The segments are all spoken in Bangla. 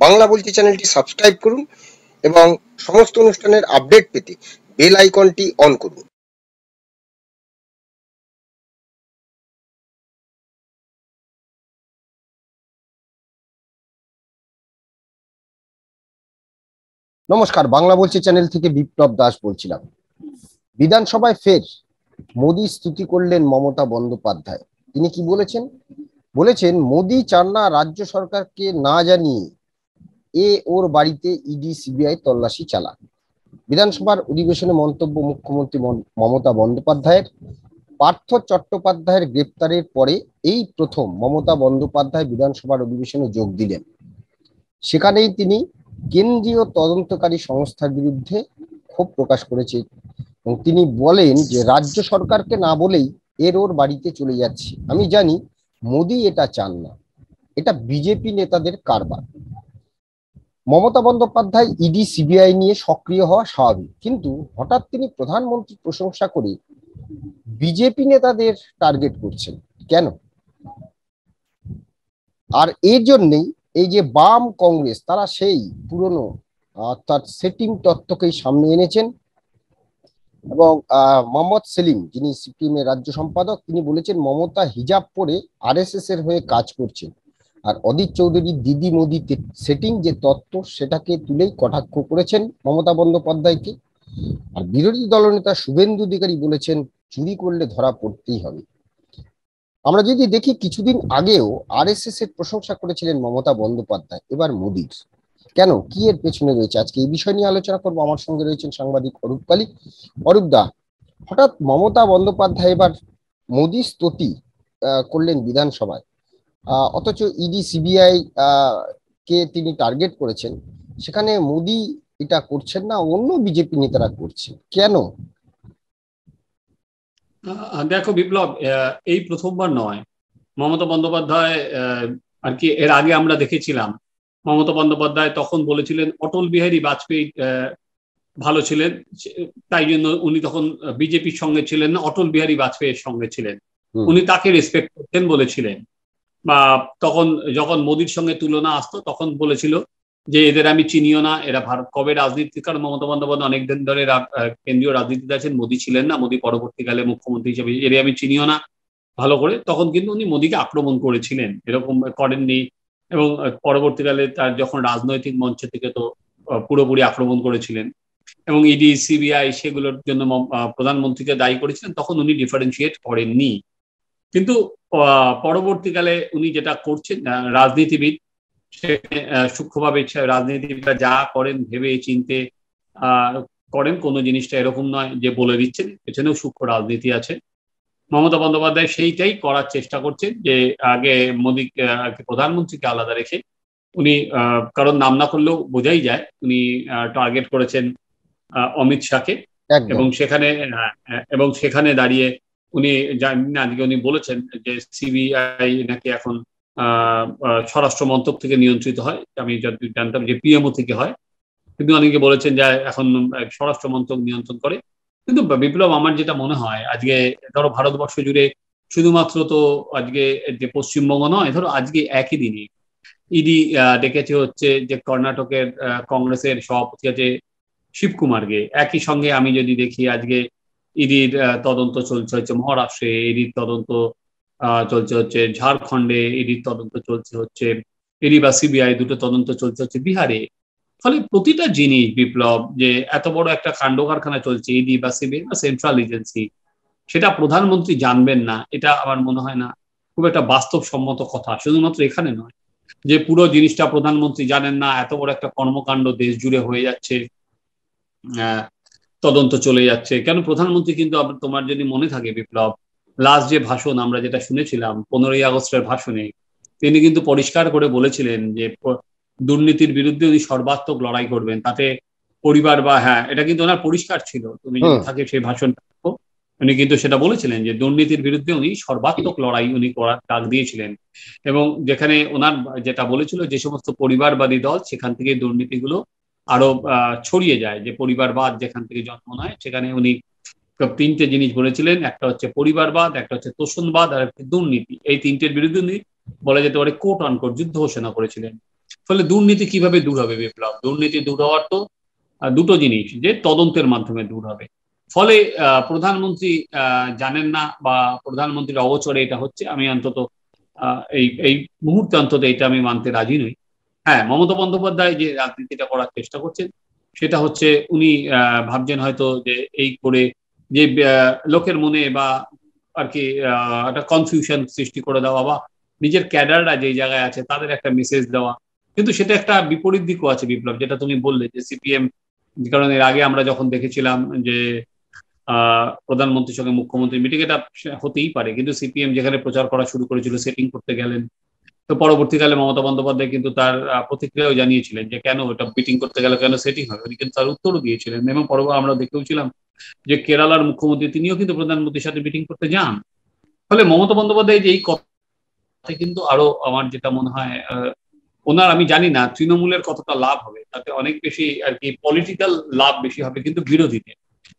বাংলা বলছি চ্যানেলটি সাবস্ক্রাইব করুন এবং সমস্ত অনুষ্ঠানের আপডেট পেতে বেল আইকনটি অন করুন। নমস্কার, বাংলা বলছি চ্যানেল থেকে বিপ্লব দাস বলছিলাম। বিধানসভায় ফের মোদী স্তুতি করলেন মমতা বন্দ্যোপাধ্যায়। তিনি কি বলেছেন? বলেছেন, মোদী চান না রাজ্য সরকারকে না জানিয়ে এ ওর বাড়িতে ইডি সিবিআই তল্লাশি চালাক বিধানসভার অধিবেশনে মন্তব্য মুখ্যমন্ত্রী মমতা বন্দ্যোপাধ্যায়ের। পার্থ চট্টোপাধ্যায়ের গ্রেপ্তারের পরে এই প্রথম মমতা বন্দ্যোপাধ্যায় বিধানসভার অধিবেশনে যোগ দিলেন। সেখানেই তিনি কেন্দ্রীয় তদন্তকারী সংস্থার বিরুদ্ধে ক্ষোভ প্রকাশ করেছে এবং তিনি বলেন যে, রাজ্য সরকারকে না বলেই এর ওর বাড়িতে চলে যাচ্ছে। আমি জানি মোদি এটা চান না। এটা বিজেপি নেতাদের কারবার। মমতা বন্দ্যোপাধ্যায় ইডি সিবিআই নিয়ে সক্রিয় হওয়া স্বাভাবিক। কিন্তু হঠাৎ তিনি প্রধানমন্ত্রীর প্রশংসা করে বিজেপি নেতাদের টার্গেট করছেন। কেন? আর এর জন্যেই এই যে বাম কংগ্রেস, তারা সেই পুরনো অর্থাৎ সেটিং তত্ত্বকেই সামনে এনেছেন। এবং মোহাম্মদ সেলিম, যিনি সিপিএমের রাজ্য সম্পাদক, তিনি বলেছেন, মমতা হিজাব পরে আরএসএস এর হয়ে কাজ করছেন। আর অদিত চৌধুরী দিদি মোদি সেটিং যে তত্ত্ব সেটাকে তুলেই কটাক্ষ করেছেন মমতা বন্দ্যোপাধ্যায়কে। আর বিরোধী দলনেতা শুভেন্দু অধিকারী বলেছেন, চুরি করলে ধরা পড়তেই হবে। আমরা যদি দেখি, কিছুদিন আগেও আরএসএস এর প্রশংসা করেছিলেন মমতা বন্দ্যোপাধ্যায়, এবার মোদির। কেন? কি এর পেছনে রয়েছে? আজকে এই বিষয় নিয়ে আলোচনা করব। আমার সঙ্গে রয়েছেন সাংবাদিক অরূপ কালী। অরূপ দা, হঠাৎ মমতা বন্দ্যোপাধ্যায় এবার মোদি স্তুতি করলেন বিধানসভায়। অথচ ইডি সিবিআই কে তিনি টার্গেট করেছেন সেখানে মোদি এটা করছেন না অন্য বিজেপি নেতারা করছে কেন? দেখো বিপ্লব এই প্রথমবার নয়। মমতা বন্দ্যোপাধ্যায় আর কি এর আগে আমরা দেখেছিলাম। মমতা বন্দ্যোপাধ্যায় তখন বলেছিলেন অটল বিহারী বাজপেয়ী ভালো ছিলেন। তাই জন্য উনি তখন বিজেপির সঙ্গে ছিলেন না অটল বিহারী বাজপেয়ীর সঙ্গে ছিলেন। উনি তাকে রেসপেক্ট করতেন বলেছিলেন। বা তখন যখন মোদির সঙ্গে তুলনা আসতো, তখন বলেছিল যে এদের আমি চিনিও না, এরা ভারত কবে রাজনীতি, কারণ মমতা বন্দ্যোপাধ্যায় অনেকদিন ধরে কেন্দ্রীয় রাজনীতিতে আছেন, মোদি ছিলেন না, মোদি পরবর্তীকালে মুখ্যমন্ত্রী হিসেবে, এর আমি চিনিও না, ভালো করে। তখন কিন্তু উনি মোদিকে আক্রমণ করেছিলেন, এরকম করেননি। এবং পরবর্তীকালে তার যখন রাজনৈতিক মঞ্চ থেকে তো পুরোপুরি আক্রমণ করেছিলেন এবং ইডি, সিবিআই সেগুলোর জন্য প্রধানমন্ত্রীকে দায়ী করেছিলেন, তখন উনি ডিফারেন্সিয়েট করেননি। কিন্তু পরবর্তীকালে উনি যেটা করছেন রাজনীতিবিদ সূক্ষ্মভাবে রাজনীতিবিদরা যা করেন ভেবে চিনতে করেন কোনো জিনিসটা এরকম নয় যে বলে দিচ্ছেন পেছনেও সূক্ষ্ম রাজনীতি আছে। মমতা বন্দ্যোপাধ্যায় সেইটাই করার চেষ্টা করছেন যে আগে মোদী প্রধানমন্ত্রীকে আলাদা রেখে উনি কারণ নাম না করলেও বোঝাই যায় উনি টার্গেট করেছেন অমিত শাহকে। এবং সেখানে এবং সেখানে দাঁড়িয়ে উনি আজকে উনি বলেছেন যে সিবিআই নাকি এখন স্বরাষ্ট্র মন্ত্রক থেকে নিয়ন্ত্রিত হয়। আমি জানতাম যে পিএমও থেকে হয়। কিন্তু অনেকে বলেছেন যে এখন স্বরাষ্ট্র মন্ত্রক নিয়ন্ত্রণ করে। কিন্তু বিপ্লব, আমার যেটা মনে হয়, আজকে ধরো ভারতবর্ষ জুড়ে শুধুমাত্র তো আজকে যে পশ্চিমবঙ্গ নয়, ধরো আজকে একই দিনে ইডি ডেকেছে হচ্ছে যে কর্ণাটকের কংগ্রেসের সভাপতি আছে শিবকুমারকে। একই সঙ্গে আমি যদি দেখি আজকে ইডির তদন্ত চলছে হচ্ছে মহারাষ্ট্রে ইডির তদন্ত চলছে হচ্ছে ঝাড়খণ্ডে ইডির তদন্ত চলছে হচ্ছে ইডি বা সিবিআই দুটো তদন্ত চলছে হচ্ছে বিহারে। ফলে প্রতিটা জিনিস বিপ্লব যে এত বড় একটা কাণ্ড কারখানা চলছে ইডি বা সিবিআই বা সেন্ট্রাল এজেন্সি, সেটা প্রধানমন্ত্রী জানবেন না, এটা আমার মনে হয় না খুব একটা বাস্তবসম্মত কথা, শুধুমাত্র এখানে নয়। যে পুরো জিনিসটা প্রধানমন্ত্রী জানেন না, এত বড় একটা কর্মকাণ্ড দেশ জুড়ে হয়ে যাচ্ছে তদন্ত চলে যাচ্ছে। কেন? প্রধানমন্ত্রী কিন্তু তোমার যদি মনে থাকে বিপ্লব লাস্ট যে ভাষণ আমরা যেটা শুনেছিলাম পনেরোই আগস্টের ভাষণে তিনি কিন্তু পরিষ্কার করে বলেছিলেন যে দুর্নীতির বিরুদ্ধে উনি সর্বাত্মক লড়াই করবেন তাতে পরিবার বা হ্যাঁ এটা কিন্তু ওনার পরিষ্কার ছিল। তুমি যদি থাকে সেই ভাষণটা উনি কিন্তু সেটা বলেছিলেন যে দুর্নীতির বিরুদ্ধে উনি সর্বাত্মক লড়াই উনি করার ডাক দিয়েছিলেন। এবং যেখানে ওনার যেটা বলেছিল যে সমস্ত পরিবারবাদী দল সেখান থেকে দুর্নীতিগুলো আরও ছড়িয়ে যায় যে পরিবারবাদ যেখান থেকে জন্ম নেয়, সেখানে উনি তিনটে জিনিস বলেছিলেন। একটা হচ্ছে পরিবারবাদ, একটা হচ্ছে তোষণবাদ, আর একটা দুর্নীতি। এই তিনটের বিরুদ্ধে উনি বলা যেতে পারে কোট অনকোট যুদ্ধ ঘোষণা করেছিলেন। ফলে দুর্নীতি কীভাবে দূর হবে বিপ্লব? দুর্নীতি দূর হওয়ার তো দুটো জিনিস, যে তদন্তের মাধ্যমে দূর হবে। ফলে প্রধানমন্ত্রী জানেন না বা প্রধানমন্ত্রীর অবচরে এটা হচ্ছে, আমি অন্তত এই এই মুহূর্তে অন্তত এটা আমি মানতে রাজি নই। হ্যাঁ মমতা বন্দ্যোপাধ্যায় যে রাজনীতিটা করার চেষ্টা করছেন, সেটা হচ্ছে উনি ভাবছেন হয়তো যে এই করে যে লোকের মনে বা আর কি একটা কনফিউশন সৃষ্টি করে দেওয়া বা নিজের ক্যাডাররা যে জায়গায় আছে তাদের একটা মেসেজ দেওয়া। কিন্তু সেটা একটা বিপরীত দিকও আছে বিপ্লব, যেটা তুমি বললে যে সিপিএম কারণ এর আগে আমরা যখন দেখেছিলাম যে প্রধানমন্ত্রীর সঙ্গে মুখ্যমন্ত্রী মিটিং এটা হতেই পারে। কিন্তু সিপিএম যেখানে প্রচার করা শুরু করেছিল সেটিং করতে গেলেন তো পরবর্তীকালে মমতা বন্দ্যোপাধ্যায় কিন্তু তার প্রতিক্রিয়াও জানিয়েছিলেন যে কেন ওটা বিটিং করতে গেলে কেন সেটিং হবে? উনি কিন্তু তার উত্তরও দিয়েছিলেন। এবং পরবর্তী আমরা দেখেওছিলাম যে কেরালার মুখ্যমন্ত্রী তিনিও কিন্তু প্রধানমন্ত্রীর সাথে মিটিং করতে যান। ফলে মমতা বন্দ্যোপাধ্যায় যে এই কথা কিন্তু আরও আমার যেটা মনে হয় ওনার আমি জানি না, তৃণমূলের কতটা লাভ হবে, তাতে অনেক বেশি আর কি পলিটিক্যাল লাভ বেশি হবে কিন্তু বিরোধীতে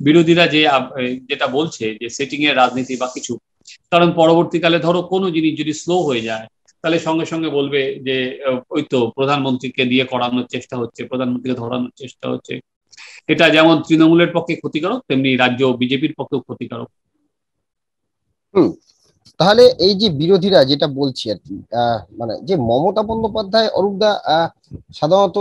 বিরোধীরা যে যেটা বলছে যে সেটিং এর রাজনীতি বা কিছু, কারণ পরবর্তীকালে ধরো কোনো জিনিস যদি স্লো হয়ে যায় তাহলে সঙ্গে সঙ্গে বলবে যে ওই তো প্রধানমন্ত্রীকে দিয়ে করানোর চেষ্টা হচ্ছে, প্রধানমন্ত্রীকে ধরানোর চেষ্টা হচ্ছে। এটা যেমন তৃণমূলের পক্ষে ক্ষতিকারক, তেমনি রাজ্য বিজেপির পক্ষেও ক্ষতিকারক। তাহলে এই যে বিরোধীরা যেটা বলছি আর কি মানে যে মমতা বন্দ্যোপাধ্যায় অরূপদা সাধারণত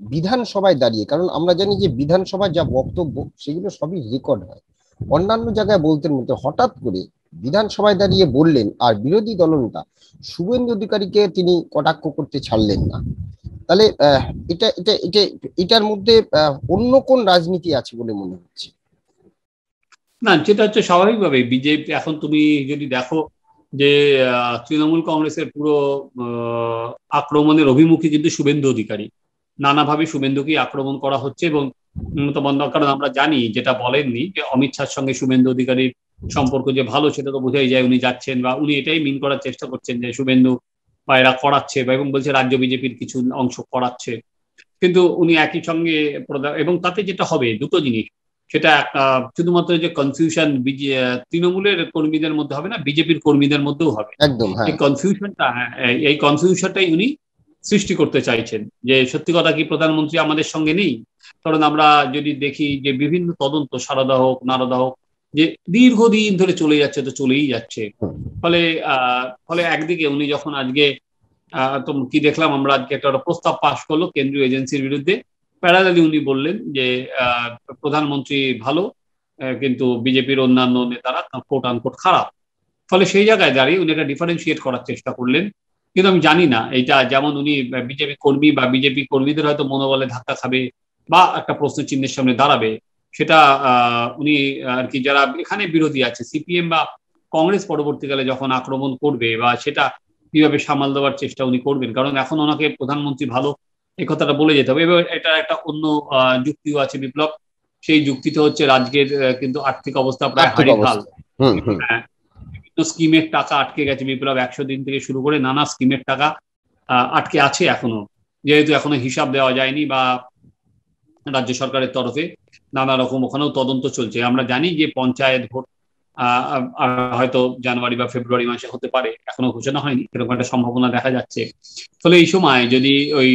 বিধানসভায় দাঁড়িয়ে, কারণ আমরা জানি যে বিধানসভায় যা বক্তব্য, সেগুলো সবই রেকর্ড হয়। অন্যান্য জায়গায় বলতেন মধ্যে হঠাৎ করে বিধানসভায় দাঁড়িয়ে বললেন আর বিরোধী দলনেতা শুভেন্দু অধিকারীকে তিনি কটাক্ষ করতে ছাড়লেন না। তাহলে এটা এটা এটা, এটার মধ্যে অন্য কোন রাজনীতি আছে বলে মনে হচ্ছে? না, যেটা হচ্ছে স্বাভাবিকভাবে বিজেপি, এখন তুমি যদি দেখো যে তৃণমূল কংগ্রেসের পুরো আক্রমণের অভিমুখী কিন্তু শুভেন্দু অধিকারী। নানাভাবে শুভেন্দুকে আক্রমণ করা হচ্ছে এবং মমতা কারণ আমরা জানি যেটা বলেননি যে অমিত শাহর সঙ্গে শুভেন্দু অধিকারীর সম্পর্ক যে ভালো সেটা তো বোঝাই যায় উনি যাচ্ছেন বা উনি এটাই মিন করার চেষ্টা করছেন যে শুভেন্দু বা এরা করাচ্ছে বা এবং বলছে রাজ্য বিজেপির কিছু অংশ করাচ্ছে। কিন্তু উনি একই সঙ্গে এবং তাতে যেটা হবে দুটো জিনিস। সেটা শুধুমাত্র যে কনফিউশন তৃণমূলের কর্মীদের মধ্যে হবে না বিজেপির কর্মীদের মধ্যেও হবে। একদম এই কনফিউশনটা এই কনফিউশনটাই উনি সৃষ্টি করতে চাইছেন। যে সত্যি কথা কি প্রধানমন্ত্রী আমাদের সঙ্গে নেই? কারণ আমরা যদি দেখি যে বিভিন্ন তদন্ত সারদা হোক নারদা হোক যে দীর্ঘদিন ধরে চলে যাচ্ছে তো চলেই যাচ্ছে। ফলে ফলে একদিকে উনি যখন আজকে তো কি দেখলাম আমরা আজকে একটা প্রস্তাব পাশ করল কেন্দ্রীয় এজেন্সির বিরুদ্ধে। প্যারালালি উনি বললেন যে প্রধানমন্ত্রী ভালো কিন্তু বিজেপির অন্যান্য নেতারা কোট আনকোট খারাপ। ফলে সেই জায়গায় দাঁড়িয়ে উনি একটা ডিফারেন্সিয়েট করার চেষ্টা করলেন। কিন্তু আমি জানি না এটা যেমন উনি বিজেপি কর্মী বা বিজেপি কর্মীদের হয়তো মনোবলে ধাক্কা খাবে বা একটা প্রশ্ন চিহ্নের সামনে দাঁড়াবে সেটা উনি আর কি যারা এখানে বিরোধী আছে সিপিএম বা কংগ্রেস পরবর্তীকালে যখন আক্রমণ করবে বা সেটা কীভাবে সামাল দেওয়ার চেষ্টা উনি করবেন কারণ এখন ওনাকে প্রধানমন্ত্রী ভালো এই কথাটা বলে যেতে হবে। এবার এটা একটা অন্য যুক্তিও আছে বিপ্লব। সেই যুক্তিতে হচ্ছে রাজ্যের কিন্তু আর্থিক অবস্থা প্রায় হারি হাল। বিভিন্ন স্কিমের টাকা আটকে গেছে বিপ্লব একশো দিন থেকে শুরু করে নানা স্কিমের টাকা আটকে আছে এখনও। যেহেতু এখনও হিসাব দেওয়া যায়নি বা রাজ্য সরকারের তরফে। নানা রকম ওখানেও তদন্ত চলছে। আমরা জানি যে পঞ্চায়েত ভোট হয়তো জানুয়ারি বা ফেব্রুয়ারি মাসে হতে পারে, এখনও ঘোষণা হয়নি, এরকম একটা সম্ভাবনা দেখা যাচ্ছে। ফলে এই সময় যদি ওই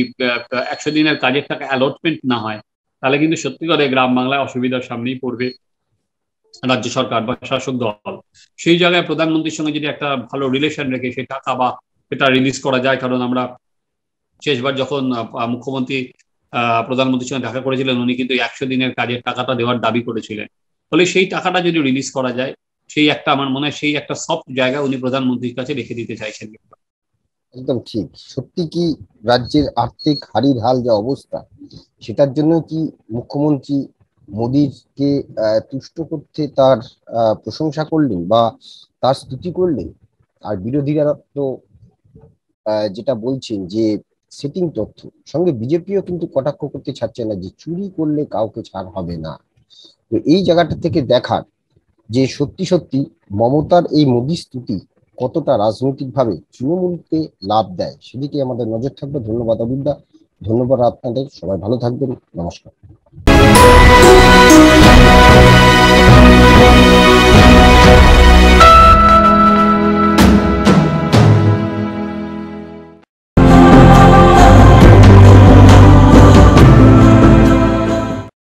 একশো দিনের কাজের টাকা অ্যালটমেন্ট না হয়, তাহলে কিন্তু সত্যি করে গ্রাম বাংলায় অসুবিধার সামনেই পড়বে রাজ্য সরকার বা শাসক দল। সেই জায়গায় প্রধানমন্ত্রীর সঙ্গে যদি একটা ভালো রিলেশন রেখে সেই টাকা বা সেটা রিলিজ করা যায়, কারণ আমরা শেষবার যখন মুখ্যমন্ত্রী প্রধানমন্ত্রীর সঙ্গে দেখা করেছিলেন, উনি কিন্তু একশো দিনের কাজের টাকাটা দেওয়ার দাবি করেছিলেন। ফলে সেই টাকাটা যদি রিলিজ করা যায়, সেই একটা আমার মনে হয় সেই একটা সফট জায়গা উনি প্রধানমন্ত্রীর কাছে রেখে দিতে চাইছেন। একদম ঠিক। সত্যি কি রাজ্যের আর্থিক হারির হাল যা অবস্থা, সেটার জন্য কি মুখ্যমন্ত্রী মোদীকে তুষ্ট করতে তার প্রশংসা করলেন বা তার স্তুতি করলেন? আর বিরোধীরা তো যেটা বলছেন যে সেটিং তথ্য। সঙ্গে বিজেপিও কিন্তু কটাক্ষ করতে ছাড়ছে না যে চুরি করলে কাউকে ছাড় হবে না। তো এই জায়গাটা থেকে দেখার যে সত্যি সত্যি মমতার এই মোদি স্তুতি কতটা রাজনৈতিকভাবে তৃণমূলকে লাভ দেয়, সেদিকে আমাদের নজর থাকবে। ধন্যবাদ অবিদ্যা ধন্যবাদ আপনাদের। সবাই ভালো থাকবেন। নমস্কার।